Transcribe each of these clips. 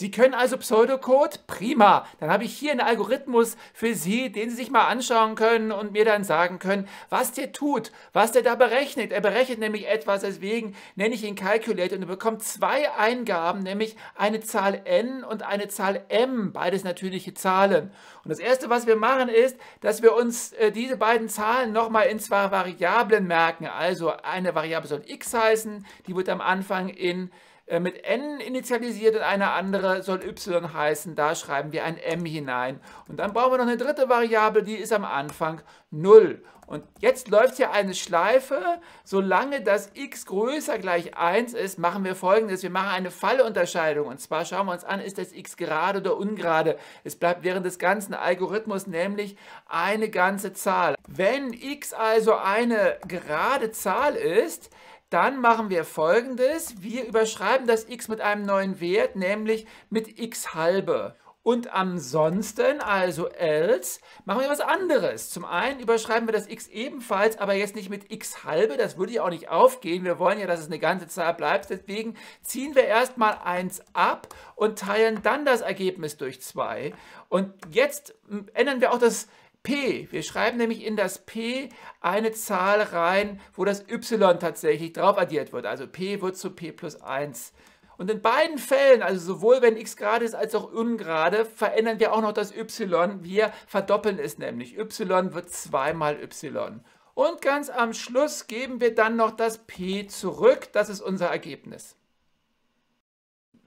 Sie können also Pseudocode? Prima. Dann habe ich hier einen Algorithmus für Sie, den Sie sich mal anschauen können und mir dann sagen können, was der tut, was der da berechnet. Er berechnet nämlich etwas, deswegen nenne ich ihn Calculate und er bekommt zwei Eingaben, nämlich eine Zahl n und eine Zahl m, beides natürliche Zahlen. Und das erste, was wir machen, ist, dass wir uns äh, diese beiden Zahlen nochmal in zwei Variablen merken. Also eine Variable soll x heißen, die wird am Anfang in mit n initialisiert und eine andere soll y heißen. Da schreiben wir ein m hinein. Und dann brauchen wir noch eine dritte Variable, die ist am Anfang 0. Und jetzt läuft hier eine Schleife. Solange das x größer gleich 1 ist, machen wir folgendes. Wir machen eine Fallunterscheidung. Und zwar schauen wir uns an, ist das x gerade oder ungerade. Es bleibt während des ganzen Algorithmus nämlich eine ganze Zahl. Wenn x also eine gerade Zahl ist, dann machen wir folgendes. Wir überschreiben das x mit einem neuen Wert, nämlich mit x halbe. Und ansonsten, also else, machen wir was anderes. Zum einen überschreiben wir das x ebenfalls, aber jetzt nicht mit x halbe, das würde ja auch nicht aufgehen. Wir wollen ja, dass es eine ganze Zahl bleibt. Deswegen ziehen wir erstmal 1 ab und teilen dann das Ergebnis durch 2. Und jetzt ändern wir auch das P. Wir schreiben nämlich in das P eine Zahl rein, wo das Y tatsächlich drauf addiert wird. Also P wird zu P plus 1. Und in beiden Fällen, also sowohl wenn x gerade ist als auch ungerade, verändern wir auch noch das y. Wir verdoppeln es nämlich. y wird zweimal y. Und ganz am Schluss geben wir dann noch das p zurück. Das ist unser Ergebnis.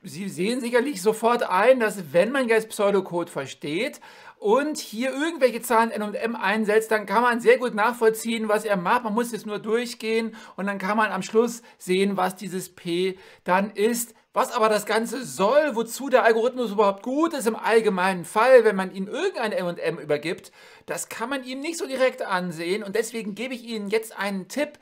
Sie sehen sicherlich sofort ein, dass wenn man jetzt Pseudocode versteht und hier irgendwelche Zahlen n und m einsetzt, dann kann man sehr gut nachvollziehen, was er macht. Man muss jetzt nur durchgehen und dann kann man am Schluss sehen, was dieses p dann ist. Was aber das Ganze soll, wozu der Algorithmus überhaupt gut ist im allgemeinen Fall, wenn man ihm irgendein M&M übergibt, das kann man ihm nicht so direkt ansehen und deswegen gebe ich Ihnen jetzt einen Tipp.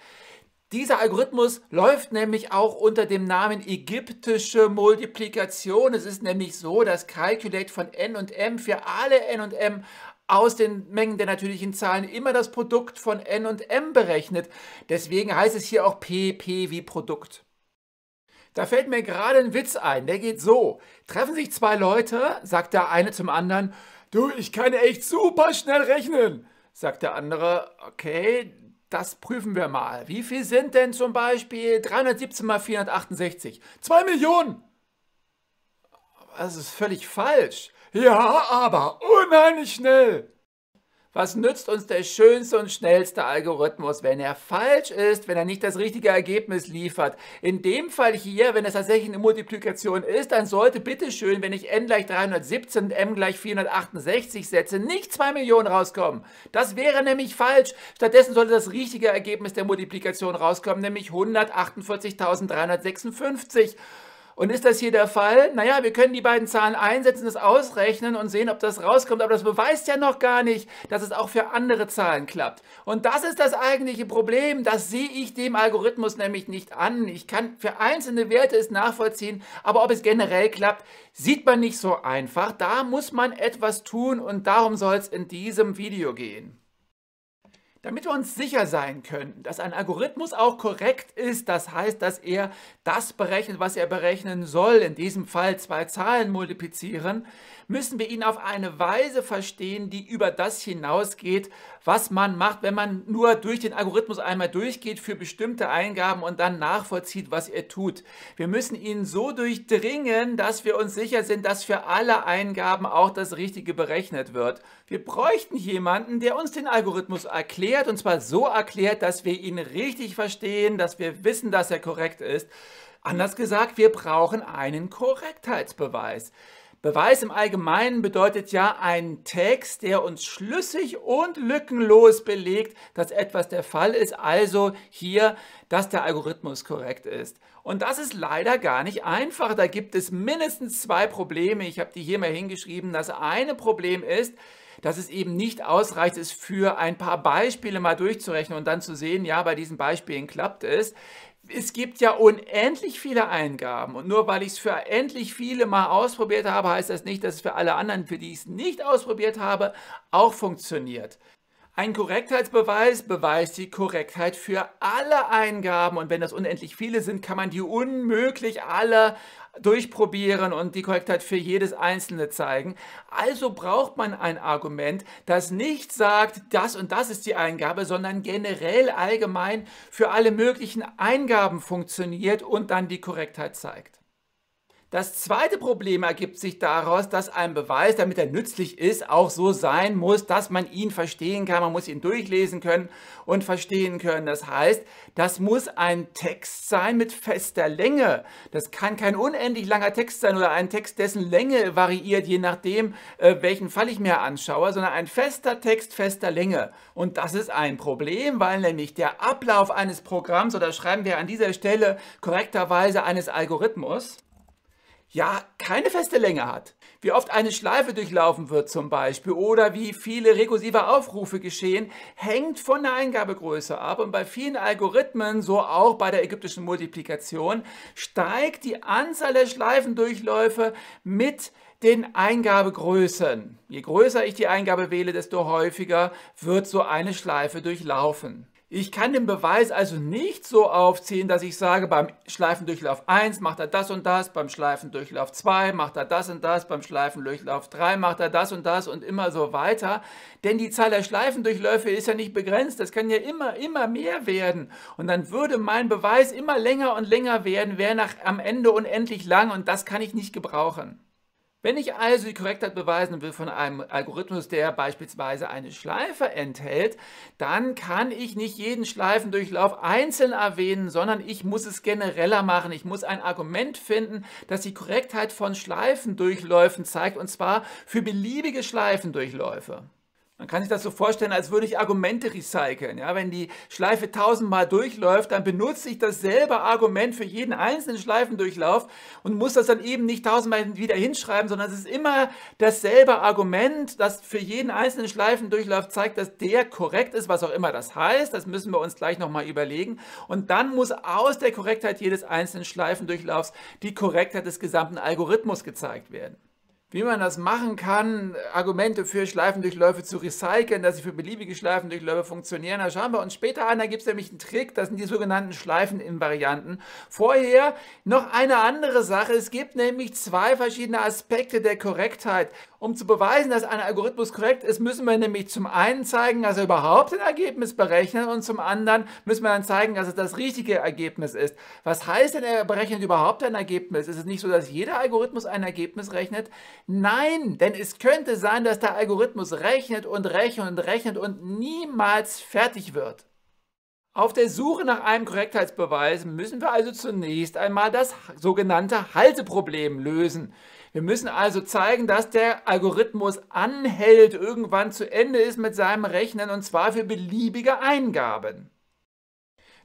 Dieser Algorithmus läuft nämlich auch unter dem Namen ägyptische Multiplikation. Es ist nämlich so, dass Calculate von n und m für alle n und m aus den Mengen der natürlichen Zahlen immer das Produkt von n und m berechnet. Deswegen heißt es hier auch p, p wie Produkt. Da fällt mir gerade ein Witz ein, der geht so. Treffen sich zwei Leute, sagt der eine zum anderen, du, ich kann echt super schnell rechnen. Sagt der andere, okay, das prüfen wir mal. Wie viel sind denn zum Beispiel 317 mal 468? Zwei Millionen! Das ist völlig falsch. Ja, aber unheimlich schnell. Was nützt uns der schönste und schnellste Algorithmus, wenn er falsch ist, wenn er nicht das richtige Ergebnis liefert? In dem Fall hier, wenn es tatsächlich eine Multiplikation ist, dann sollte bitteschön, wenn ich n gleich 317 und m gleich 468 setze, nicht 2 Millionen rauskommen. Das wäre nämlich falsch. Stattdessen sollte das richtige Ergebnis der Multiplikation rauskommen, nämlich 148.356. Und ist das hier der Fall? Naja, wir können die beiden Zahlen einsetzen, das ausrechnen und sehen, ob das rauskommt. Aber das beweist ja noch gar nicht, dass es auch für andere Zahlen klappt. Und das ist das eigentliche Problem. Das sehe ich dem Algorithmus nämlich nicht an. Ich kann für einzelne Werte es nachvollziehen, aber ob es generell klappt, sieht man nicht so einfach. Da muss man etwas tun und darum soll es in diesem Video gehen. Damit wir uns sicher sein können, dass ein Algorithmus auch korrekt ist, das heißt, dass er das berechnet, was er berechnen soll, in diesem Fall zwei Zahlen multiplizieren, müssen wir ihn auf eine Weise verstehen, die über das hinausgeht, was man macht, wenn man nur durch den Algorithmus einmal durchgeht für bestimmte Eingaben und dann nachvollzieht, was er tut. Wir müssen ihn so durchdringen, dass wir uns sicher sind, dass für alle Eingaben auch das Richtige berechnet wird. Wir bräuchten jemanden, der uns den Algorithmus erklärt und zwar so erklärt, dass wir ihn richtig verstehen, dass wir wissen, dass er korrekt ist. Anders gesagt, wir brauchen einen Korrektheitsbeweis. Beweis im Allgemeinen bedeutet ja ein Text, der uns schlüssig und lückenlos belegt, dass etwas der Fall ist, also hier, dass der Algorithmus korrekt ist. Und das ist leider gar nicht einfach. Da gibt es mindestens zwei Probleme. Ich habe die hier mal hingeschrieben. Das eine Problem ist, dass es eben nicht ausreicht, es für ein paar Beispiele mal durchzurechnen und dann zu sehen, ja, bei diesen Beispielen klappt es es gibt ja unendlich viele Eingaben und nur weil ich es für endlich viele mal ausprobiert habe, heißt das nicht, dass es für alle anderen, für die ich es nicht ausprobiert habe, auch funktioniert. Ein Korrektheitsbeweis beweist die Korrektheit für alle Eingaben und wenn das unendlich viele sind, kann man die unmöglich alle durchprobieren und die Korrektheit für jedes einzelne zeigen. Also braucht man ein Argument, das nicht sagt, das und das ist die Eingabe, sondern generell allgemein für alle möglichen Eingaben funktioniert und dann die Korrektheit zeigt. Das zweite Problem ergibt sich daraus, dass ein Beweis, damit er nützlich ist, auch so sein muss, dass man ihn verstehen kann. Man muss ihn durchlesen können und verstehen können. Das heißt, das muss ein Text sein mit fester Länge. Das kann kein unendlich langer Text sein oder ein Text, dessen Länge variiert, je nachdem, äh, welchen Fall ich mir anschaue, sondern ein fester Text fester Länge. Und das ist ein Problem, weil nämlich der Ablauf eines Programms, oder schreiben wir an dieser Stelle korrekterweise eines Algorithmus, ja keine feste Länge hat. Wie oft eine Schleife durchlaufen wird zum Beispiel oder wie viele rekursive Aufrufe geschehen, hängt von der Eingabegröße ab. Und bei vielen Algorithmen, so auch bei der ägyptischen Multiplikation, steigt die Anzahl der Schleifendurchläufe mit den Eingabegrößen. Je größer ich die Eingabe wähle, desto häufiger wird so eine Schleife durchlaufen. Ich kann den Beweis also nicht so aufziehen, dass ich sage, beim Schleifendurchlauf 1 macht er das und das, beim Schleifendurchlauf 2 macht er das und das, beim Schleifendurchlauf 3 macht er das und das und immer so weiter. Denn die Zahl der Schleifendurchläufe ist ja nicht begrenzt, das kann ja immer, immer mehr werden. Und dann würde mein Beweis immer länger und länger werden, wäre am Ende unendlich lang und das kann ich nicht gebrauchen. Wenn ich also die Korrektheit beweisen will von einem Algorithmus, der beispielsweise eine Schleife enthält, dann kann ich nicht jeden Schleifendurchlauf einzeln erwähnen, sondern ich muss es genereller machen. Ich muss ein Argument finden, das die Korrektheit von Schleifendurchläufen zeigt, und zwar für beliebige Schleifendurchläufe. Man kann sich das so vorstellen, als würde ich Argumente recyceln. Ja, wenn die Schleife tausendmal durchläuft, dann benutze ich dasselbe Argument für jeden einzelnen Schleifendurchlauf und muss das dann eben nicht tausendmal wieder hinschreiben, sondern es ist immer dasselbe Argument, das für jeden einzelnen Schleifendurchlauf zeigt, dass der korrekt ist, was auch immer das heißt. Das müssen wir uns gleich nochmal überlegen. Und dann muss aus der Korrektheit jedes einzelnen Schleifendurchlaufs die Korrektheit des gesamten Algorithmus gezeigt werden. Wie man das machen kann, Argumente für Schleifendurchläufe zu recyceln, dass sie für beliebige Schleifendurchläufe funktionieren, da schauen wir uns später an. Da gibt es nämlich einen Trick, das sind die sogenannten Schleifeninvarianten. Vorher noch eine andere Sache. Es gibt nämlich zwei verschiedene Aspekte der Korrektheit. Um zu beweisen, dass ein Algorithmus korrekt ist, müssen wir nämlich zum einen zeigen, dass er überhaupt ein Ergebnis berechnet und zum anderen müssen wir dann zeigen, dass es das richtige Ergebnis ist. Was heißt denn, er berechnet überhaupt ein Ergebnis? Ist es nicht so, dass jeder Algorithmus ein Ergebnis rechnet? Nein, denn es könnte sein, dass der Algorithmus rechnet und rechnet und rechnet und niemals fertig wird. Auf der Suche nach einem Korrektheitsbeweis müssen wir also zunächst einmal das sogenannte Halteproblem lösen. Wir müssen also zeigen, dass der Algorithmus anhält, irgendwann zu Ende ist mit seinem Rechnen und zwar für beliebige Eingaben.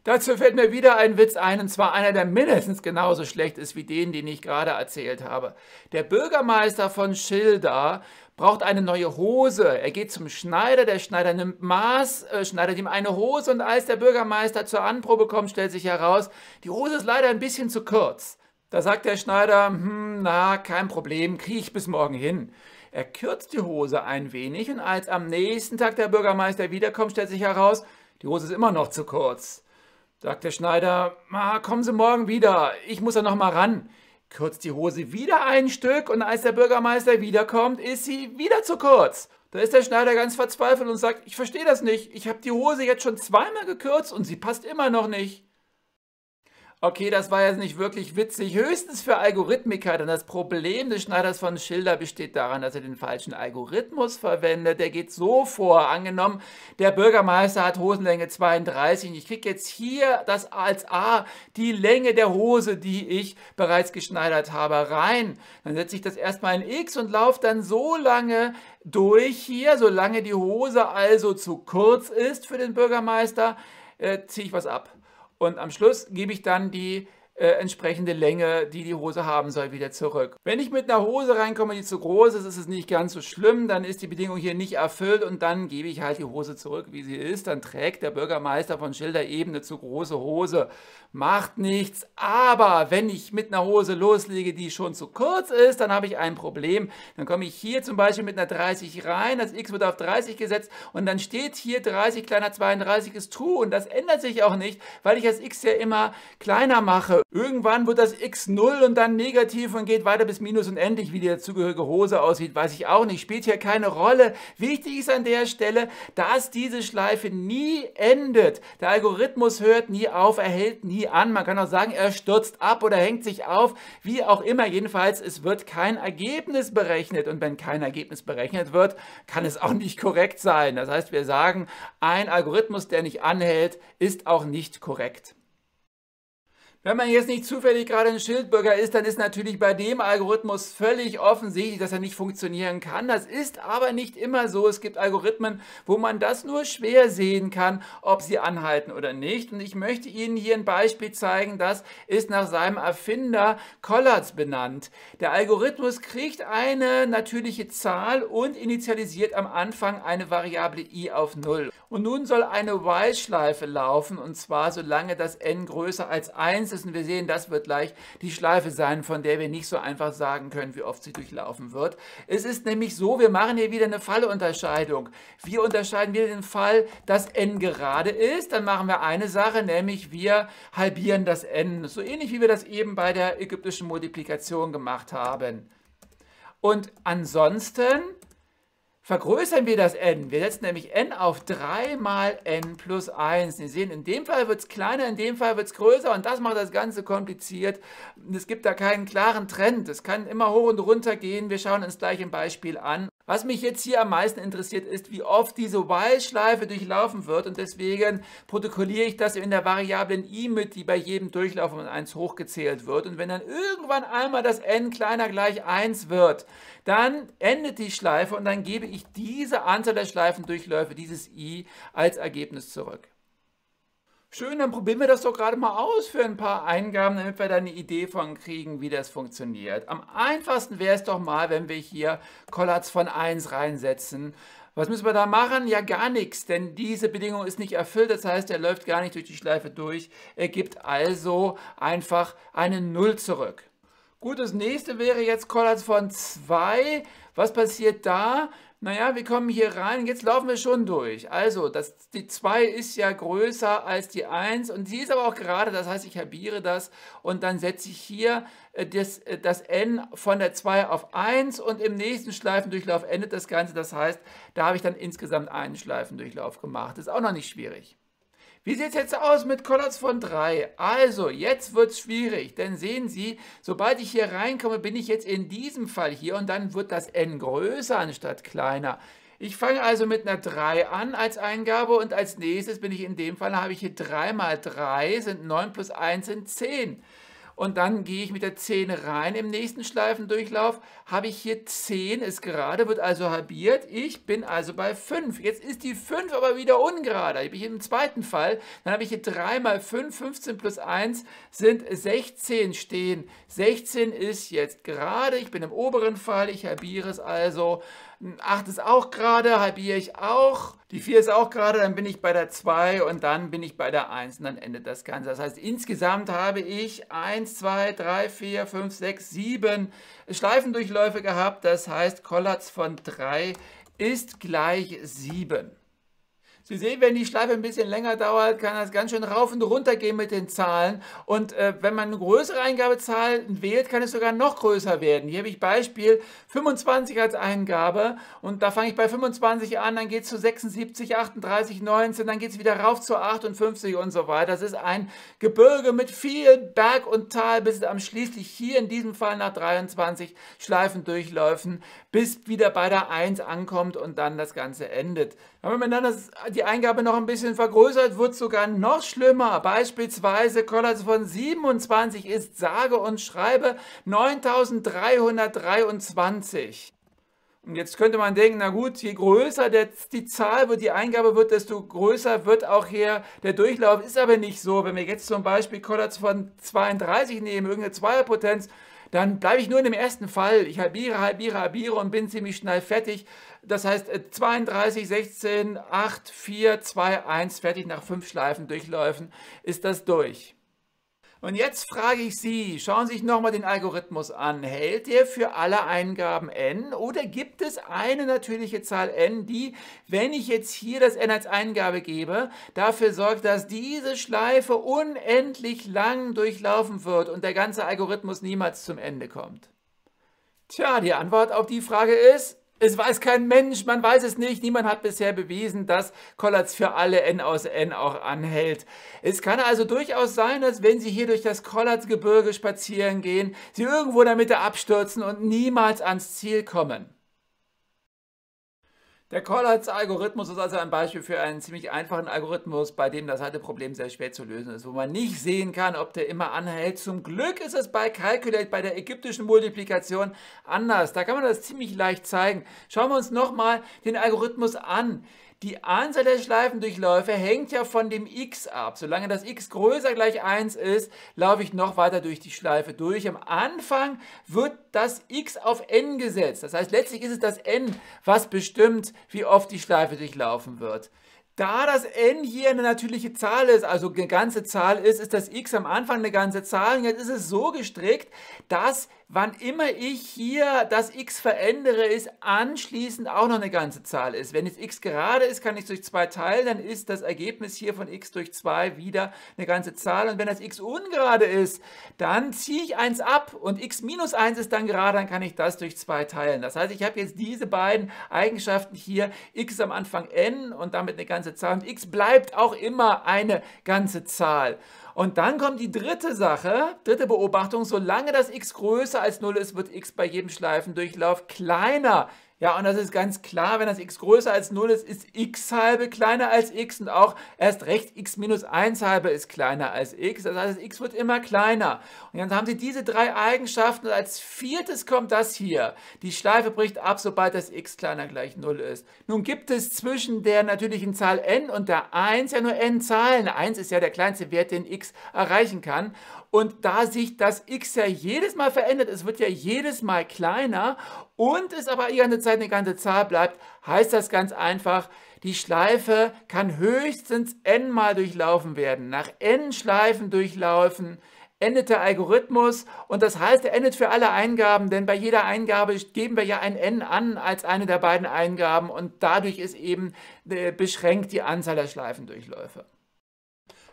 Dazu fällt mir wieder ein Witz ein, und zwar einer, der mindestens genauso schlecht ist wie den, den ich gerade erzählt habe. Der Bürgermeister von Schilda braucht eine neue Hose. Er geht zum Schneider, der Schneider nimmt Maß, äh, schneidet ihm eine Hose und als der Bürgermeister zur Anprobe kommt, stellt sich heraus, die Hose ist leider ein bisschen zu kurz. Da sagt der Schneider, hm, na, kein Problem, kriege ich bis morgen hin. Er kürzt die Hose ein wenig und als am nächsten Tag der Bürgermeister wiederkommt, stellt sich heraus, die Hose ist immer noch zu kurz. Sagt der Schneider, ah, kommen Sie morgen wieder, ich muss da noch mal ran. Kürzt die Hose wieder ein Stück und als der Bürgermeister wiederkommt, ist sie wieder zu kurz. Da ist der Schneider ganz verzweifelt und sagt, ich verstehe das nicht, ich habe die Hose jetzt schon zweimal gekürzt und sie passt immer noch nicht okay, das war jetzt nicht wirklich witzig, höchstens für Algorithmiker, denn das Problem des Schneiders von Schilder besteht daran, dass er den falschen Algorithmus verwendet. Der geht so vor, angenommen, der Bürgermeister hat Hosenlänge 32 und ich kriege jetzt hier das als A, die Länge der Hose, die ich bereits geschneidert habe, rein. Dann setze ich das erstmal in X und laufe dann so lange durch hier, solange die Hose also zu kurz ist für den Bürgermeister, äh, ziehe ich was ab. Und am Schluss gebe ich dann die äh, entsprechende Länge, die die Hose haben soll, wieder zurück. Wenn ich mit einer Hose reinkomme, die zu groß ist, ist es nicht ganz so schlimm, dann ist die Bedingung hier nicht erfüllt und dann gebe ich halt die Hose zurück, wie sie ist. Dann trägt der Bürgermeister von Schilder eben eine zu große Hose. Macht nichts, aber wenn ich mit einer Hose loslege, die schon zu kurz ist, dann habe ich ein Problem. Dann komme ich hier zum Beispiel mit einer 30 rein, das X wird auf 30 gesetzt und dann steht hier 30 kleiner 32 ist true und das ändert sich auch nicht, weil ich das X ja immer kleiner mache. Irgendwann wird das x 0 und dann negativ und geht weiter bis minus und endlich, wie die dazugehörige Hose aussieht, weiß ich auch nicht. Spielt hier keine Rolle. Wichtig ist an der Stelle, dass diese Schleife nie endet. Der Algorithmus hört nie auf, er hält nie an. Man kann auch sagen, er stürzt ab oder hängt sich auf. Wie auch immer, jedenfalls, es wird kein Ergebnis berechnet. Und wenn kein Ergebnis berechnet wird, kann es auch nicht korrekt sein. Das heißt, wir sagen, ein Algorithmus, der nicht anhält, ist auch nicht korrekt. Wenn man jetzt nicht zufällig gerade ein Schildbürger ist, dann ist natürlich bei dem Algorithmus völlig offensichtlich, dass er nicht funktionieren kann. Das ist aber nicht immer so. Es gibt Algorithmen, wo man das nur schwer sehen kann, ob sie anhalten oder nicht. Und ich möchte Ihnen hier ein Beispiel zeigen, das ist nach seinem Erfinder Collatz benannt. Der Algorithmus kriegt eine natürliche Zahl und initialisiert am Anfang eine Variable i auf 0. Und nun soll eine while-Schleife laufen, und zwar solange das n größer als 1 ist. Und wir sehen, das wird gleich die Schleife sein, von der wir nicht so einfach sagen können, wie oft sie durchlaufen wird. Es ist nämlich so, wir machen hier wieder eine Fallunterscheidung. Wir unterscheiden wieder den Fall, dass n gerade ist. Dann machen wir eine Sache, nämlich wir halbieren das n. So ähnlich wie wir das eben bei der ägyptischen Multiplikation gemacht haben. Und ansonsten vergrößern wir das n. Wir setzen nämlich n auf 3 mal n plus 1. Sie sehen, in dem Fall wird es kleiner, in dem Fall wird es größer und das macht das Ganze kompliziert. Es gibt da keinen klaren Trend. Es kann immer hoch und runter gehen. Wir schauen uns gleich ein Beispiel an. Was mich jetzt hier am meisten interessiert, ist, wie oft diese While-Schleife durchlaufen wird und deswegen protokolliere ich das in der Variablen i mit, die bei jedem Durchlauf um 1 hochgezählt wird. Und wenn dann irgendwann einmal das n kleiner gleich 1 wird, dann endet die Schleife und dann gebe ich diese Anzahl der Schleifendurchläufe, dieses i, als Ergebnis zurück. Schön, dann probieren wir das doch gerade mal aus für ein paar Eingaben, damit wir da eine Idee von kriegen, wie das funktioniert. Am einfachsten wäre es doch mal, wenn wir hier Collatz von 1 reinsetzen. Was müssen wir da machen? Ja, gar nichts, denn diese Bedingung ist nicht erfüllt. Das heißt, er läuft gar nicht durch die Schleife durch. Er gibt also einfach eine 0 zurück. Gut, das nächste wäre jetzt Collatz von 2. Was passiert da? Naja, wir kommen hier rein, jetzt laufen wir schon durch. Also, das, die 2 ist ja größer als die 1 und sie ist aber auch gerade, das heißt, ich halbiere das und dann setze ich hier äh, das, äh, das n von der 2 auf 1 und im nächsten Schleifendurchlauf endet das Ganze. Das heißt, da habe ich dann insgesamt einen Schleifendurchlauf gemacht. Das ist auch noch nicht schwierig. Wie sieht es jetzt aus mit Collatz von 3? Also, jetzt wird es schwierig, denn sehen Sie, sobald ich hier reinkomme, bin ich jetzt in diesem Fall hier und dann wird das n größer anstatt kleiner. Ich fange also mit einer 3 an als Eingabe und als nächstes bin ich in dem Fall, habe ich hier 3 mal 3 sind 9 plus 1 sind 10 und dann gehe ich mit der 10 rein. Im nächsten Schleifendurchlauf habe ich hier 10, ist gerade, wird also halbiert. Ich bin also bei 5. Jetzt ist die 5 aber wieder ungerade. Ich bin im zweiten Fall, dann habe ich hier 3 mal 5, 15 plus 1 sind 16 stehen. 16 ist jetzt gerade, ich bin im oberen Fall, ich halbiere es also. 8 ist auch gerade, halbiere ich auch. Die 4 ist auch gerade, dann bin ich bei der 2 und dann bin ich bei der 1 und dann endet das Ganze. Das heißt, insgesamt habe ich 1, 2, 3, 4, 5, 6, 7 Schleifendurchläufe gehabt. Das heißt, Kollatz von 3 ist gleich 7. Sie sehen, wenn die Schleife ein bisschen länger dauert, kann das ganz schön rauf und runter gehen mit den Zahlen. Und äh, wenn man eine größere Eingabezahl wählt, kann es sogar noch größer werden. Hier habe ich Beispiel 25 als Eingabe und da fange ich bei 25 an, dann geht es zu 76, 38, 19, dann geht es wieder rauf zu 58 und so weiter. Das ist ein Gebirge mit viel Berg und Tal, bis es am schließlich hier in diesem Fall nach 23 Schleifen durchläufen, bis wieder bei der 1 ankommt und dann das Ganze endet. Wenn man dann die Eingabe noch ein bisschen vergrößert, wird es sogar noch schlimmer. Beispielsweise Kollers von 27 ist sage und schreibe 9323. Und jetzt könnte man denken, na gut, je größer die Zahl wird, die Eingabe wird, desto größer wird auch hier der Durchlauf. Ist aber nicht so. Wenn wir jetzt zum Beispiel Collatz von 32 nehmen, irgendeine Zweierpotenz, dann bleibe ich nur in dem ersten Fall. Ich halbiere, halbiere, halbiere und bin ziemlich schnell fertig. Das heißt 32, 16, 8, 4, 2, 1, fertig nach fünf Schleifen durchläufen, ist das durch. Und jetzt frage ich Sie, schauen Sie sich nochmal den Algorithmus an. Hält der für alle Eingaben n oder gibt es eine natürliche Zahl n, die, wenn ich jetzt hier das n als Eingabe gebe, dafür sorgt, dass diese Schleife unendlich lang durchlaufen wird und der ganze Algorithmus niemals zum Ende kommt? Tja, die Antwort auf die Frage ist es weiß kein Mensch, man weiß es nicht. Niemand hat bisher bewiesen, dass Collatz für alle n aus n auch anhält. Es kann also durchaus sein, dass wenn Sie hier durch das Collatz-Gebirge spazieren gehen, Sie irgendwo in der Mitte abstürzen und niemals ans Ziel kommen. Der Collatz-Algorithmus ist also ein Beispiel für einen ziemlich einfachen Algorithmus, bei dem das Halteproblem sehr schwer zu lösen ist, wo man nicht sehen kann, ob der immer anhält. Zum Glück ist es bei Calculate, bei der ägyptischen Multiplikation anders. Da kann man das ziemlich leicht zeigen. Schauen wir uns nochmal den Algorithmus an. Die Anzahl der Schleifendurchläufe hängt ja von dem x ab. Solange das x größer gleich 1 ist, laufe ich noch weiter durch die Schleife durch. Am Anfang wird das x auf n gesetzt. Das heißt, letztlich ist es das n, was bestimmt, wie oft die Schleife durchlaufen wird. Da das n hier eine natürliche Zahl ist, also eine ganze Zahl ist, ist das x am Anfang eine ganze Zahl. Und jetzt ist es so gestrickt, dass wann immer ich hier das x verändere, ist anschließend auch noch eine ganze Zahl ist. Wenn jetzt x gerade ist, kann ich es durch 2 teilen, dann ist das Ergebnis hier von x durch 2 wieder eine ganze Zahl. Und wenn das x ungerade ist, dann ziehe ich 1 ab und x minus 1 ist dann gerade, dann kann ich das durch 2 teilen. Das heißt, ich habe jetzt diese beiden Eigenschaften hier, x am Anfang n und damit eine ganze Zahl. Und x bleibt auch immer eine ganze Zahl. Und dann kommt die dritte Sache, dritte Beobachtung, solange das x größer als 0 ist, wird x bei jedem Schleifendurchlauf kleiner. Ja, und das ist ganz klar, wenn das x größer als 0 ist, ist x halbe kleiner als x und auch erst recht x minus 1 halbe ist kleiner als x. Das heißt, x wird immer kleiner. Und dann haben Sie diese drei Eigenschaften und als viertes kommt das hier. Die Schleife bricht ab, sobald das x kleiner gleich 0 ist. Nun gibt es zwischen der natürlichen Zahl n und der 1 ja nur n Zahlen. 1 ist ja der kleinste Wert, den x erreichen kann. Und da sich das x ja jedes Mal verändert, es wird ja jedes Mal kleiner und es aber die ganze Zeit eine ganze Zahl bleibt, heißt das ganz einfach, die Schleife kann höchstens n mal durchlaufen werden. Nach n Schleifen durchlaufen endet der Algorithmus und das heißt, er endet für alle Eingaben, denn bei jeder Eingabe geben wir ja ein n an als eine der beiden Eingaben und dadurch ist eben äh, beschränkt die Anzahl der Schleifendurchläufe.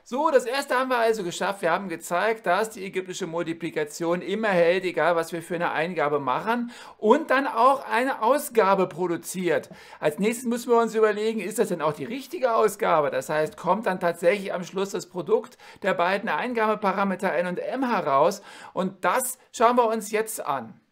So, das erste haben wir also geschafft. Wir haben gezeigt, dass die ägyptische Multiplikation immer hält, egal was wir für eine Eingabe machen und dann auch eine Ausgabe produziert. Als nächstes müssen wir uns überlegen, ist das denn auch die richtige Ausgabe? Das heißt, kommt dann tatsächlich am Schluss das Produkt der beiden Eingabeparameter n und m heraus und das schauen wir uns jetzt an.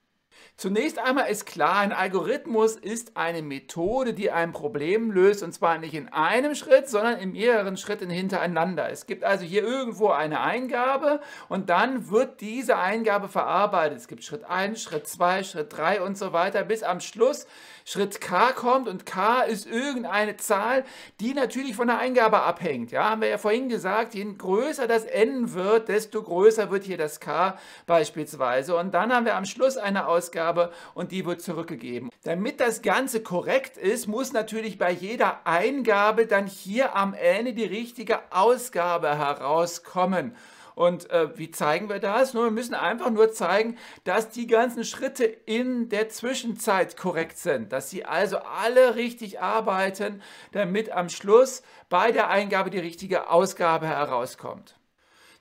Zunächst einmal ist klar, ein Algorithmus ist eine Methode, die ein Problem löst und zwar nicht in einem Schritt, sondern in mehreren Schritten hintereinander. Es gibt also hier irgendwo eine Eingabe und dann wird diese Eingabe verarbeitet. Es gibt Schritt 1, Schritt 2, Schritt 3 und so weiter, bis am Schluss Schritt k kommt und k ist irgendeine Zahl, die natürlich von der Eingabe abhängt. Ja, haben wir ja vorhin gesagt, je größer das n wird, desto größer wird hier das k beispielsweise und dann haben wir am Schluss eine Ausgabe und die wird zurückgegeben. Damit das Ganze korrekt ist, muss natürlich bei jeder Eingabe dann hier am Ende die richtige Ausgabe herauskommen. Und äh, wie zeigen wir das? Nur, wir müssen einfach nur zeigen, dass die ganzen Schritte in der Zwischenzeit korrekt sind, dass sie also alle richtig arbeiten, damit am Schluss bei der Eingabe die richtige Ausgabe herauskommt.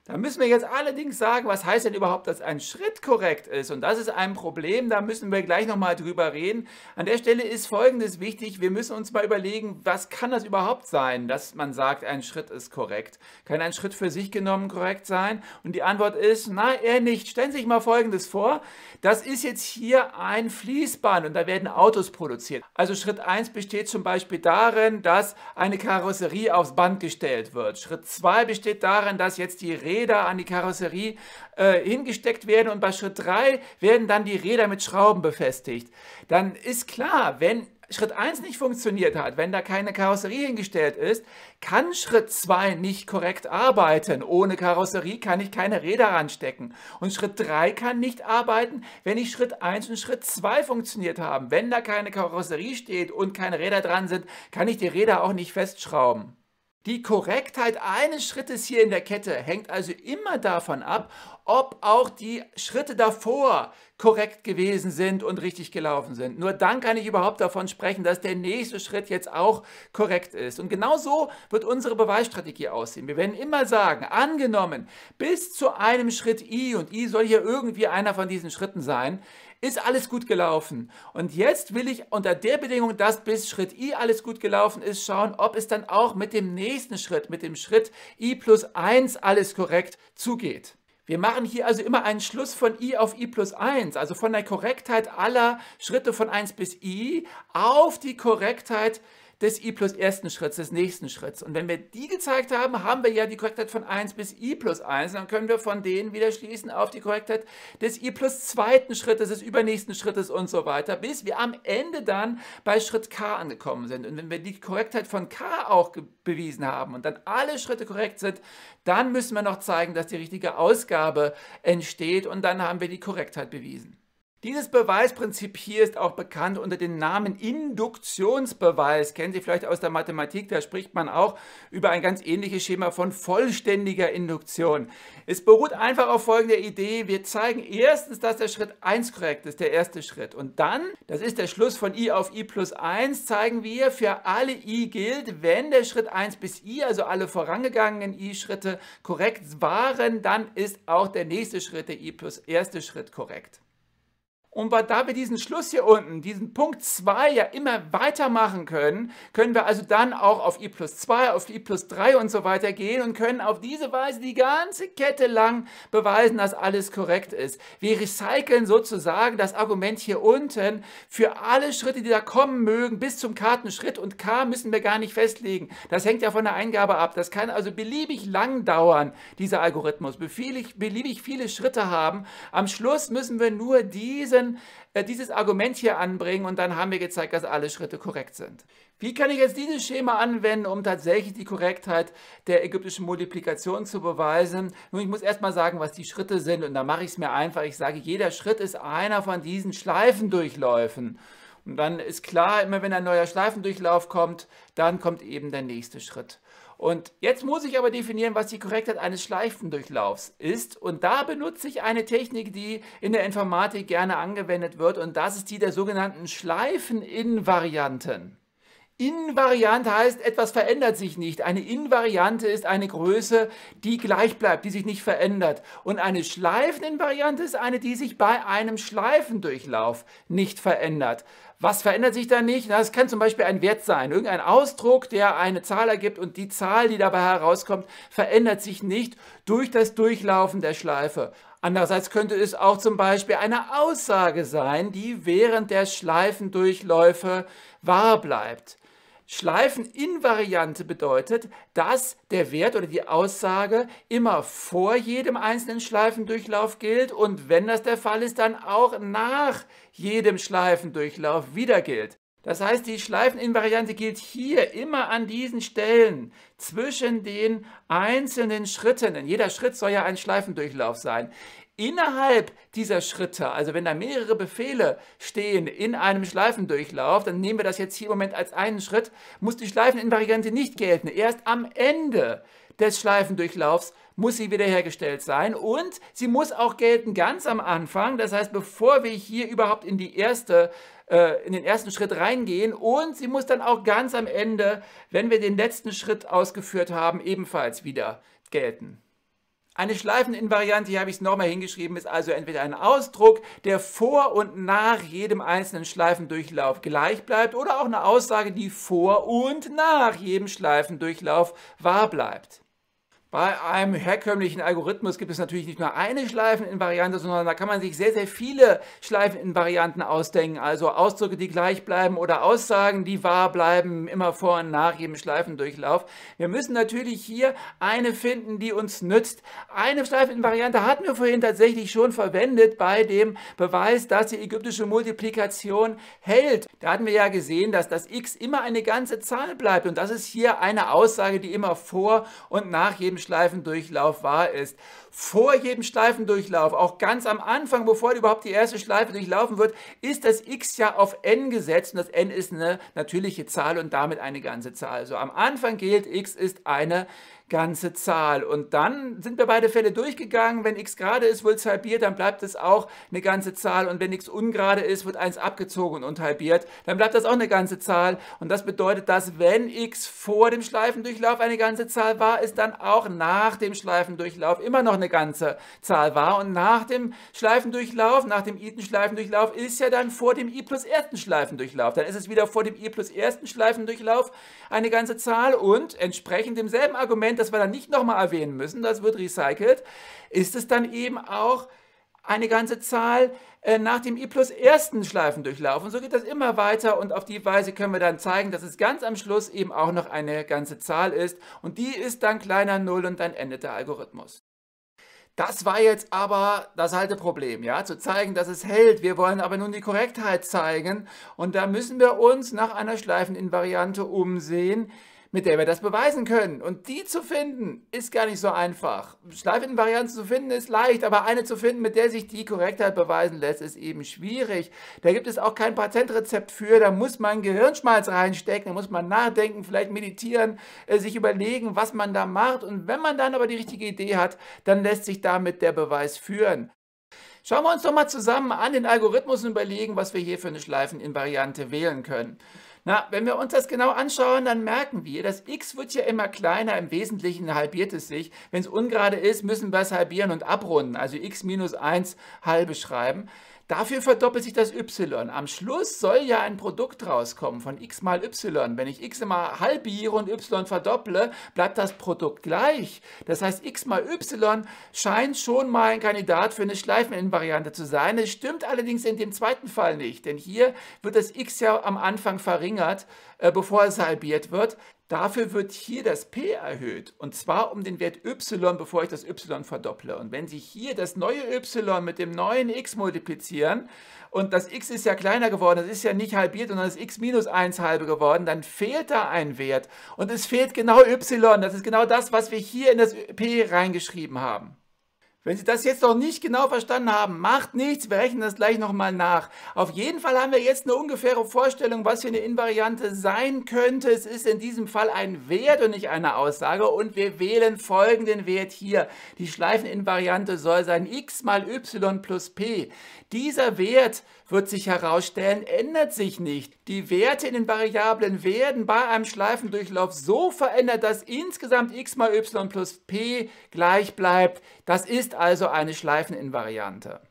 Da müssen wir jetzt allerdings sagen, was heißt denn überhaupt, dass ein Schritt korrekt ist? Und das ist ein Problem, da müssen wir gleich nochmal drüber reden. An der Stelle ist Folgendes wichtig, wir müssen uns mal überlegen, was kann das überhaupt sein, dass man sagt, ein Schritt ist korrekt? Kann ein Schritt für sich genommen korrekt sein? Und die Antwort ist, na, eher nicht. Stellen Sie sich mal Folgendes vor, das ist jetzt hier ein Fließband und da werden Autos produziert. Also Schritt 1 besteht zum Beispiel darin, dass eine Karosserie aufs Band gestellt wird. Schritt 2 besteht darin, dass jetzt die Räder an die Karosserie äh, hingesteckt werden und bei Schritt 3 werden dann die Räder mit Schrauben befestigt. Dann ist klar, wenn Schritt 1 nicht funktioniert hat, wenn da keine Karosserie hingestellt ist, kann Schritt 2 nicht korrekt arbeiten. Ohne Karosserie kann ich keine Räder ranstecken. Und Schritt 3 kann nicht arbeiten, wenn ich Schritt 1 und Schritt 2 funktioniert haben. Wenn da keine Karosserie steht und keine Räder dran sind, kann ich die Räder auch nicht festschrauben. Die Korrektheit eines Schrittes hier in der Kette hängt also immer davon ab, ob auch die Schritte davor korrekt gewesen sind und richtig gelaufen sind. Nur dann kann ich überhaupt davon sprechen, dass der nächste Schritt jetzt auch korrekt ist. Und genau so wird unsere Beweisstrategie aussehen. Wir werden immer sagen, angenommen, bis zu einem Schritt I, und I soll hier irgendwie einer von diesen Schritten sein, ist alles gut gelaufen. Und jetzt will ich unter der Bedingung, dass bis Schritt I alles gut gelaufen ist, schauen, ob es dann auch mit dem nächsten Schritt, mit dem Schritt I plus 1 alles korrekt zugeht. Wir machen hier also immer einen Schluss von i auf i plus 1, also von der Korrektheit aller Schritte von 1 bis i auf die Korrektheit des i plus ersten Schritts, des nächsten Schritts. Und wenn wir die gezeigt haben, haben wir ja die Korrektheit von 1 bis i plus 1. Dann können wir von denen wieder schließen auf die Korrektheit des i plus zweiten Schrittes, des übernächsten Schrittes und so weiter, bis wir am Ende dann bei Schritt k angekommen sind. Und wenn wir die Korrektheit von k auch bewiesen haben und dann alle Schritte korrekt sind, dann müssen wir noch zeigen, dass die richtige Ausgabe entsteht und dann haben wir die Korrektheit bewiesen. Dieses Beweisprinzip hier ist auch bekannt unter dem Namen Induktionsbeweis. Kennen Sie vielleicht aus der Mathematik, da spricht man auch über ein ganz ähnliches Schema von vollständiger Induktion. Es beruht einfach auf folgender Idee. Wir zeigen erstens, dass der Schritt 1 korrekt ist, der erste Schritt. Und dann, das ist der Schluss von i auf i plus 1, zeigen wir, für alle i gilt, wenn der Schritt 1 bis i, also alle vorangegangenen i-Schritte korrekt waren, dann ist auch der nächste Schritt, der i plus erste Schritt korrekt. Und da wir diesen Schluss hier unten, diesen Punkt 2 ja immer weitermachen können, können wir also dann auch auf i plus 2, auf i plus 3 und so weiter gehen und können auf diese Weise die ganze Kette lang beweisen, dass alles korrekt ist. Wir recyceln sozusagen das Argument hier unten für alle Schritte, die da kommen mögen, bis zum Kartenschritt und k müssen wir gar nicht festlegen. Das hängt ja von der Eingabe ab. Das kann also beliebig lang dauern, dieser Algorithmus, beliebig, viele Schritte haben. Am Schluss müssen wir nur diese diesen, äh, dieses Argument hier anbringen und dann haben wir gezeigt, dass alle Schritte korrekt sind. Wie kann ich jetzt dieses Schema anwenden, um tatsächlich die Korrektheit der ägyptischen Multiplikation zu beweisen? Nun, ich muss erstmal sagen, was die Schritte sind und da mache ich es mir einfach. Ich sage, jeder Schritt ist einer von diesen Schleifendurchläufen. Und dann ist klar, immer wenn ein neuer Schleifendurchlauf kommt, dann kommt eben der nächste Schritt. Und jetzt muss ich aber definieren, was die Korrektheit eines Schleifendurchlaufs ist. Und da benutze ich eine Technik, die in der Informatik gerne angewendet wird. Und das ist die der sogenannten Schleifeninvarianten. Invariante heißt, etwas verändert sich nicht. Eine Invariante ist eine Größe, die gleich bleibt, die sich nicht verändert. Und eine Schleifeninvariante ist eine, die sich bei einem Schleifendurchlauf nicht verändert. Was verändert sich da nicht? Das kann zum Beispiel ein Wert sein, irgendein Ausdruck, der eine Zahl ergibt und die Zahl, die dabei herauskommt, verändert sich nicht durch das Durchlaufen der Schleife. Andererseits könnte es auch zum Beispiel eine Aussage sein, die während der Schleifendurchläufe wahr bleibt. Schleifeninvariante bedeutet, dass der Wert oder die Aussage immer vor jedem einzelnen Schleifendurchlauf gilt und wenn das der Fall ist, dann auch nach jedem Schleifendurchlauf wieder gilt. Das heißt, die Schleifeninvariante gilt hier immer an diesen Stellen zwischen den einzelnen Schritten. Denn jeder Schritt soll ja ein Schleifendurchlauf sein. Innerhalb dieser Schritte, also wenn da mehrere Befehle stehen in einem Schleifendurchlauf, dann nehmen wir das jetzt hier im Moment als einen Schritt, muss die Schleifeninvariante nicht gelten. Erst am Ende des Schleifendurchlaufs muss sie wiederhergestellt sein und sie muss auch gelten ganz am Anfang, das heißt, bevor wir hier überhaupt in die erste äh, in den ersten Schritt reingehen und sie muss dann auch ganz am Ende, wenn wir den letzten Schritt ausgeführt haben, ebenfalls wieder gelten. Eine Schleifeninvariante, hier habe ich es nochmal hingeschrieben, ist also entweder ein Ausdruck, der vor und nach jedem einzelnen Schleifendurchlauf gleich bleibt oder auch eine Aussage, die vor und nach jedem Schleifendurchlauf wahr bleibt. Bei einem herkömmlichen Algorithmus gibt es natürlich nicht nur eine Schleifeninvariante, sondern da kann man sich sehr, sehr viele Schleifeninvarianten ausdenken. Also Ausdrücke, die gleich bleiben oder Aussagen, die wahr bleiben, immer vor und nach jedem Schleifendurchlauf. Wir müssen natürlich hier eine finden, die uns nützt. Eine Schleifeninvariante hatten wir vorhin tatsächlich schon verwendet bei dem Beweis, dass die ägyptische Multiplikation hält. Da hatten wir ja gesehen, dass das x immer eine ganze Zahl bleibt. Und das ist hier eine Aussage, die immer vor und nach jedem Schleifendurchlauf wahr ist. Vor jedem Schleifendurchlauf, auch ganz am Anfang, bevor überhaupt die erste Schleife durchlaufen wird, ist das x ja auf n gesetzt und das n ist eine natürliche Zahl und damit eine ganze Zahl. Also am Anfang gilt, x ist eine ganze Zahl. Und dann sind wir beide Fälle durchgegangen. Wenn x gerade ist, wird es halbiert, dann bleibt es auch eine ganze Zahl. Und wenn x ungerade ist, wird eins abgezogen und halbiert, dann bleibt das auch eine ganze Zahl. Und das bedeutet, dass wenn x vor dem Schleifendurchlauf eine ganze Zahl war, ist dann auch nach dem Schleifendurchlauf immer noch eine ganze Zahl war. Und nach dem Schleifendurchlauf, nach dem i-Schleifendurchlauf, ist ja dann vor dem i plus ersten Schleifendurchlauf. Dann ist es wieder vor dem i plus ersten Schleifendurchlauf eine ganze Zahl und entsprechend demselben Argument, das wir dann nicht nochmal erwähnen müssen, das wird recycelt, ist es dann eben auch eine ganze Zahl äh, nach dem i plus ersten Schleifendurchlauf. Und so geht das immer weiter und auf die Weise können wir dann zeigen, dass es ganz am Schluss eben auch noch eine ganze Zahl ist und die ist dann kleiner 0 und dann endet der Algorithmus. Das war jetzt aber das Halteproblem, ja, zu zeigen, dass es hält. Wir wollen aber nun die Korrektheit zeigen und da müssen wir uns nach einer Schleifeninvariante umsehen, mit der wir das beweisen können. Und die zu finden, ist gar nicht so einfach. Schleifenvarianten zu finden ist leicht, aber eine zu finden, mit der sich die Korrektheit beweisen lässt, ist eben schwierig. Da gibt es auch kein Patentrezept für, da muss man Gehirnschmalz reinstecken, da muss man nachdenken, vielleicht meditieren, äh, sich überlegen, was man da macht. Und wenn man dann aber die richtige Idee hat, dann lässt sich damit der Beweis führen. Schauen wir uns doch mal zusammen an den Algorithmus und überlegen, was wir hier für eine Schleifeninvariante wählen können. Na, wenn wir uns das genau anschauen, dann merken wir, das x wird ja immer kleiner, im Wesentlichen halbiert es sich. Wenn es ungerade ist, müssen wir es halbieren und abrunden, also x minus 1 halbe schreiben. Dafür verdoppelt sich das y. Am Schluss soll ja ein Produkt rauskommen von x mal y. Wenn ich x immer halbiere und y verdopple, bleibt das Produkt gleich. Das heißt, x mal y scheint schon mal ein Kandidat für eine Schleifeninvariante zu sein. Es stimmt allerdings in dem zweiten Fall nicht, denn hier wird das x ja am Anfang verringert, äh, bevor es halbiert wird. Dafür wird hier das p erhöht und zwar um den Wert y, bevor ich das y verdopple. Und wenn Sie hier das neue y mit dem neuen x multiplizieren und das x ist ja kleiner geworden, das ist ja nicht halbiert, sondern das x minus 1 halbe geworden, dann fehlt da ein Wert und es fehlt genau y. Das ist genau das, was wir hier in das p reingeschrieben haben. Wenn Sie das jetzt noch nicht genau verstanden haben, macht nichts, wir rechnen das gleich nochmal nach. Auf jeden Fall haben wir jetzt eine ungefähre Vorstellung, was für eine Invariante sein könnte. Es ist in diesem Fall ein Wert und nicht eine Aussage und wir wählen folgenden Wert hier. Die Schleifeninvariante soll sein x mal y plus p. Dieser Wert wird sich herausstellen, ändert sich nicht. Die Werte in den Variablen werden bei einem Schleifendurchlauf so verändert, dass insgesamt x mal y plus p gleich bleibt. Das ist also eine Schleifeninvariante.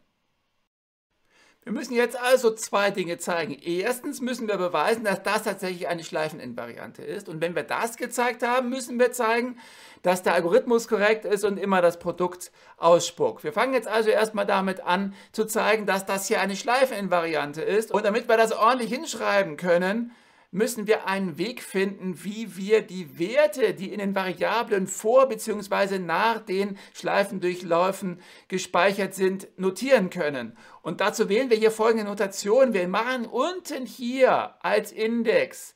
Wir müssen jetzt also zwei Dinge zeigen. Erstens müssen wir beweisen, dass das tatsächlich eine Schleifeninvariante ist. Und wenn wir das gezeigt haben, müssen wir zeigen, dass der Algorithmus korrekt ist und immer das Produkt ausspuckt. Wir fangen jetzt also erstmal damit an, zu zeigen, dass das hier eine Schleifeninvariante ist. Und damit wir das ordentlich hinschreiben können, müssen wir einen Weg finden, wie wir die Werte, die in den Variablen vor bzw. nach den Schleifendurchläufen gespeichert sind, notieren können. Und dazu wählen wir hier folgende Notation. Wir machen unten hier als Index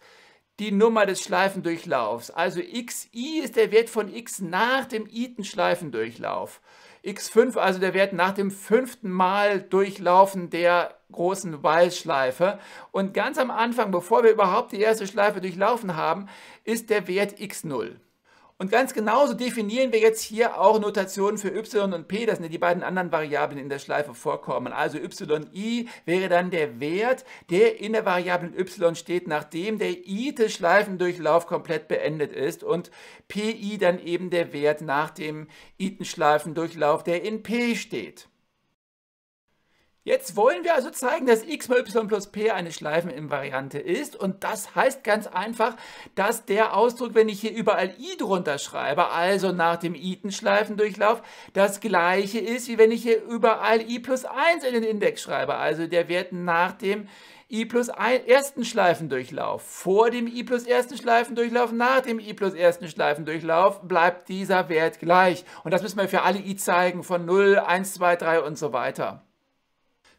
die Nummer des Schleifendurchlaufs. Also xi ist der Wert von x nach dem iten Schleifendurchlauf x5, also der Wert nach dem fünften Mal Durchlaufen der großen While-Schleife. Und ganz am Anfang, bevor wir überhaupt die erste Schleife durchlaufen haben, ist der Wert x0. Und ganz genauso definieren wir jetzt hier auch Notationen für y und p, das sind die beiden anderen Variablen in der Schleife vorkommen. Also yi wäre dann der Wert, der in der Variablen y steht, nachdem der ite Schleifendurchlauf komplett beendet ist und pi dann eben der Wert nach dem iten Schleifendurchlauf, der in p steht. Jetzt wollen wir also zeigen, dass x mal y plus p eine Schleifeninvariante ist. Und das heißt ganz einfach, dass der Ausdruck, wenn ich hier überall i drunter schreibe, also nach dem iten-Schleifendurchlauf, das gleiche ist, wie wenn ich hier überall i plus 1 in den Index schreibe. Also der Wert nach dem i plus ein, ersten Schleifendurchlauf. Vor dem i plus ersten Schleifendurchlauf, nach dem i plus ersten Schleifendurchlauf bleibt dieser Wert gleich. Und das müssen wir für alle i zeigen, von 0, 1, 2, 3 und so weiter.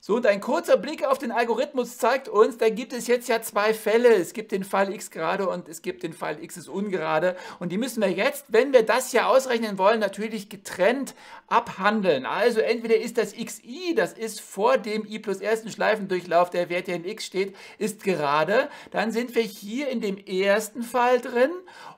So, und ein kurzer Blick auf den Algorithmus zeigt uns, da gibt es jetzt ja zwei Fälle. Es gibt den Fall x gerade und es gibt den Fall x ist ungerade. Und die müssen wir jetzt, wenn wir das hier ausrechnen wollen, natürlich getrennt abhandeln. Also entweder ist das xi, das ist vor dem i plus ersten Schleifendurchlauf, der Wert, der in x steht, ist gerade. Dann sind wir hier in dem ersten Fall drin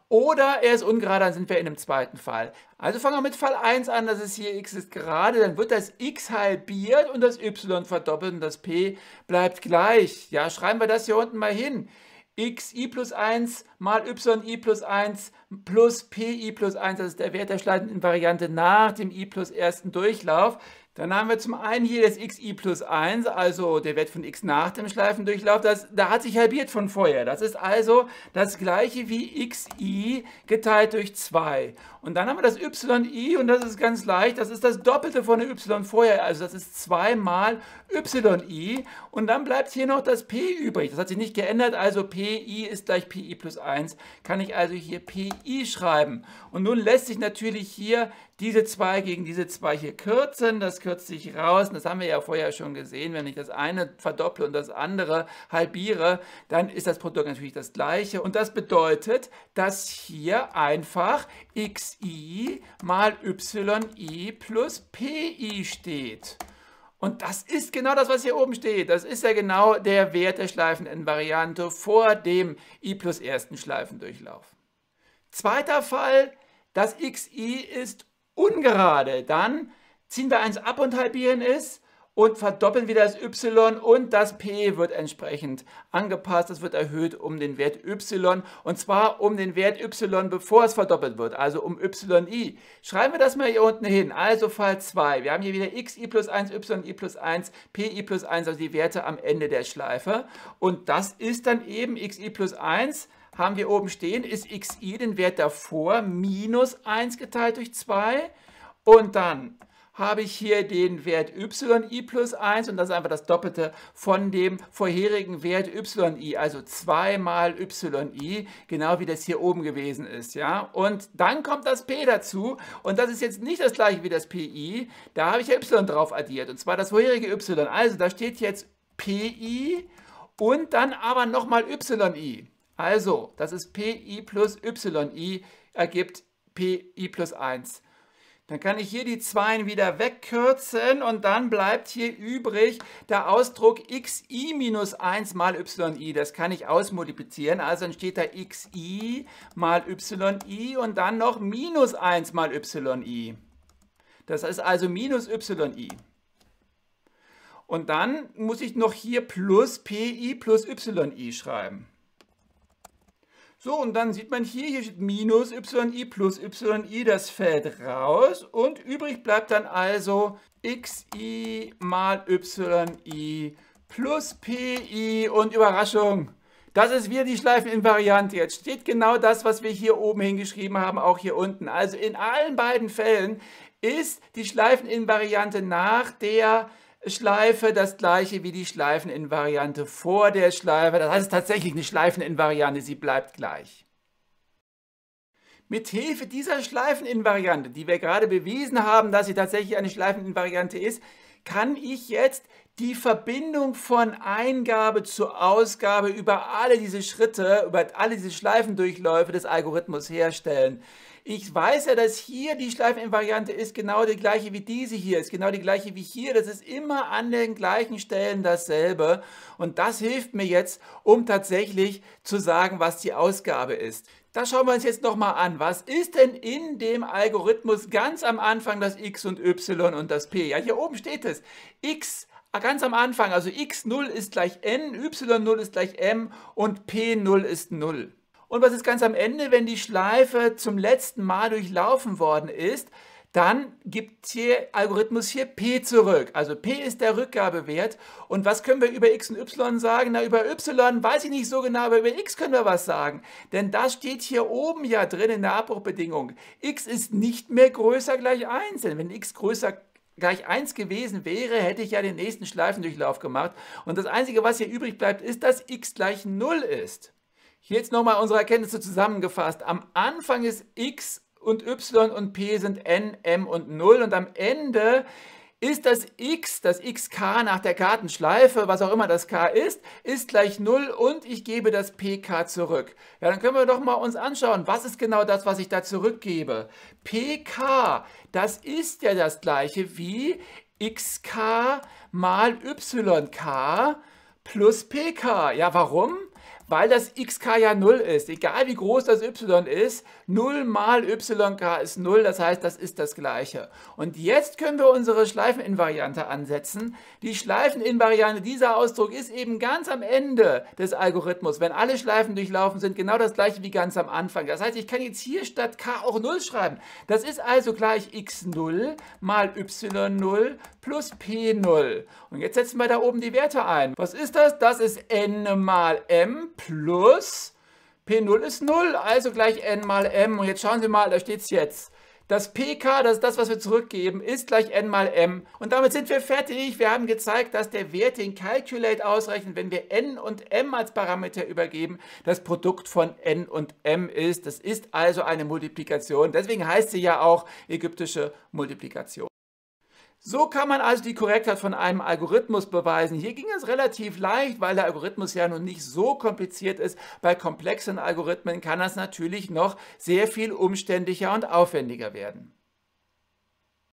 oder er ist ungerade, dann sind wir in dem zweiten Fall. Also fangen wir mit Fall 1 an, das ist hier x ist gerade, dann wird das x halbiert und das y verdoppelt und das p bleibt gleich. Ja, schreiben wir das hier unten mal hin. xi plus 1 mal yi plus 1 plus pi plus 1, das ist der Wert der schleifenden Variante nach dem i plus ersten Durchlauf. Dann haben wir zum einen hier das xi plus 1, also der Wert von x nach dem Schleifendurchlauf. Das, da hat sich halbiert von vorher. Das ist also das gleiche wie xi geteilt durch 2. Und dann haben wir das yi und das ist ganz leicht. Das ist das Doppelte von der y vorher. Also das ist 2 mal yi. Und dann bleibt hier noch das p übrig. Das hat sich nicht geändert. Also pi ist gleich pi plus 1. Kann ich also hier pi schreiben. Und nun lässt sich natürlich hier diese 2 gegen diese 2 hier kürzen. Das kürzt sich raus. Das haben wir ja vorher schon gesehen. Wenn ich das eine verdopple und das andere halbiere, dann ist das Produkt natürlich das gleiche. Und das bedeutet, dass hier einfach xi mal yi plus pi steht. Und das ist genau das, was hier oben steht. Das ist ja genau der Wert der Schleifenendvariante vor dem i plus ersten Schleifendurchlauf. Zweiter Fall, das xi ist ungerade. Dann ziehen wir eins ab und halbieren es und verdoppeln wieder das y und das p wird entsprechend angepasst. Das wird erhöht um den Wert y und zwar um den Wert y, bevor es verdoppelt wird, also um yi. Schreiben wir das mal hier unten hin. Also Fall 2. Wir haben hier wieder xi plus 1, yi plus 1, pi plus 1, also die Werte am Ende der Schleife. Und das ist dann eben xi plus 1 haben wir oben stehen, ist xi den Wert davor minus 1 geteilt durch 2 und dann habe ich hier den Wert yi plus 1 und das ist einfach das Doppelte von dem vorherigen Wert yi, also 2 mal yi, genau wie das hier oben gewesen ist. ja. Und dann kommt das p dazu und das ist jetzt nicht das gleiche wie das pi, da habe ich y drauf addiert und zwar das vorherige y. Also da steht jetzt pi und dann aber nochmal yi. Also, das ist Pi plus Yi ergibt Pi plus 1. Dann kann ich hier die 2 wieder wegkürzen und dann bleibt hier übrig der Ausdruck xi minus 1 mal yi. Das kann ich ausmultiplizieren. Also dann steht da xi mal yi und dann noch minus 1 mal yi. Das ist also minus yi. Und dann muss ich noch hier plus pi plus yi schreiben. So, und dann sieht man hier, hier steht minus yi plus yi, das fällt raus und übrig bleibt dann also xi mal yi plus pi und Überraschung, das ist wieder die Schleifeninvariante. Jetzt steht genau das, was wir hier oben hingeschrieben haben, auch hier unten. Also in allen beiden Fällen ist die Schleifeninvariante nach der Schleife das gleiche wie die Schleifeninvariante vor der Schleife. Das heißt tatsächlich eine Schleifeninvariante, sie bleibt gleich. Mit Hilfe dieser Schleifeninvariante, die wir gerade bewiesen haben, dass sie tatsächlich eine Schleifeninvariante ist, kann ich jetzt die Verbindung von Eingabe zu Ausgabe über alle diese Schritte, über alle diese Schleifendurchläufe des Algorithmus herstellen. Ich weiß ja, dass hier die Schleifeninvariante ist genau die gleiche wie diese hier, ist genau die gleiche wie hier. Das ist immer an den gleichen Stellen dasselbe. Und das hilft mir jetzt, um tatsächlich zu sagen, was die Ausgabe ist. Das schauen wir uns jetzt nochmal an. Was ist denn in dem Algorithmus ganz am Anfang das x und y und das p? Ja, hier oben steht es. x ganz am Anfang, also x0 ist gleich n, y0 ist gleich m und p0 ist 0. Und was ist ganz am Ende, wenn die Schleife zum letzten Mal durchlaufen worden ist? dann gibt hier Algorithmus hier p zurück. Also p ist der Rückgabewert. Und was können wir über x und y sagen? Na, über y weiß ich nicht so genau, aber über x können wir was sagen. Denn das steht hier oben ja drin in der Abbruchbedingung. x ist nicht mehr größer gleich 1. Denn wenn x größer gleich 1 gewesen wäre, hätte ich ja den nächsten Schleifendurchlauf gemacht. Und das Einzige, was hier übrig bleibt, ist, dass x gleich 0 ist. Jetzt nochmal unsere Erkenntnisse zusammengefasst. Am Anfang ist x und y und p sind n, m und 0 und am Ende ist das x, das xk nach der Kartenschleife, was auch immer das k ist, ist gleich 0 und ich gebe das pk zurück. Ja, dann können wir doch mal uns anschauen, was ist genau das, was ich da zurückgebe. pk, das ist ja das gleiche wie xk mal yk plus pk. Ja, warum? Weil das xk ja 0 ist. Egal wie groß das y ist, 0 mal yk ist 0, das heißt, das ist das gleiche. Und jetzt können wir unsere Schleifeninvariante ansetzen. Die Schleifeninvariante, dieser Ausdruck ist eben ganz am Ende des Algorithmus, wenn alle Schleifen durchlaufen sind, genau das gleiche wie ganz am Anfang. Das heißt, ich kann jetzt hier statt k auch 0 schreiben. Das ist also gleich x0 mal y0 plus p0. Und jetzt setzen wir da oben die Werte ein. Was ist das? Das ist n mal m plus P0 ist 0, also gleich n mal m. Und jetzt schauen Sie mal, da steht es jetzt. Das pk, das ist das, was wir zurückgeben, ist gleich n mal m. Und damit sind wir fertig. Wir haben gezeigt, dass der Wert den Calculate ausrechnet, wenn wir n und m als Parameter übergeben, das Produkt von n und m ist. Das ist also eine Multiplikation. Deswegen heißt sie ja auch ägyptische Multiplikation. So kann man also die Korrektheit von einem Algorithmus beweisen. Hier ging es relativ leicht, weil der Algorithmus ja nun nicht so kompliziert ist. Bei komplexen Algorithmen kann das natürlich noch sehr viel umständlicher und aufwendiger werden.